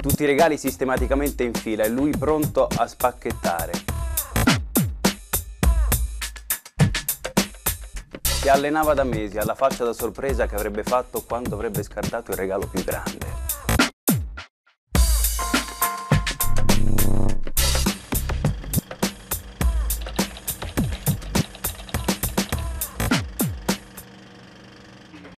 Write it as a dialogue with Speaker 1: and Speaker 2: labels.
Speaker 1: Tutti i regali sistematicamente in fila e lui pronto a spacchettare. Si allenava da mesi alla faccia da sorpresa che avrebbe fatto quando avrebbe scartato il regalo più grande.